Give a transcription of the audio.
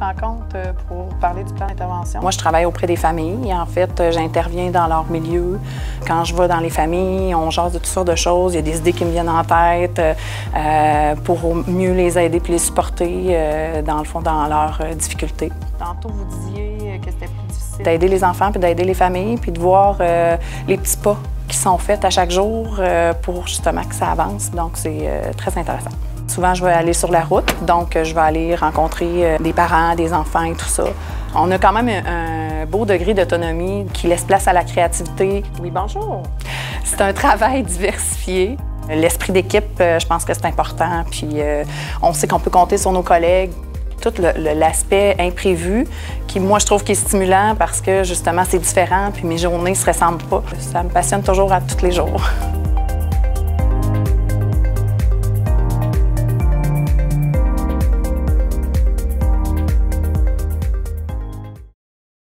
rencontre euh, pour parler du plan d'intervention? Moi, je travaille auprès des familles. En fait, euh, j'interviens dans leur milieu. Quand je vais dans les familles, on jase de toutes sortes de choses. Il y a des idées qui me viennent en tête euh, pour mieux les aider puis les supporter, dans le fond, dans leurs difficultés. Tantôt, vous disiez que c'était plus difficile. D'aider les enfants, puis d'aider les familles, puis de voir les petits pas qui sont faits à chaque jour pour justement que ça avance. Donc, c'est très intéressant. Souvent, je vais aller sur la route, donc je vais aller rencontrer euh, des parents, des enfants et tout ça. On a quand même un beau degré d'autonomie qui laisse place à la créativité. Oui, bonjour. C'est un travail diversifié. L'esprit d'équipe, euh, je pense que c'est important. Puis euh, on sait qu'on peut compter sur nos collègues. Tout l'aspect imprévu, qui moi je trouve qui est stimulant parce que justement c'est différent, puis mes journées ne se ressemblent pas. Ça me passionne toujours à tous les jours.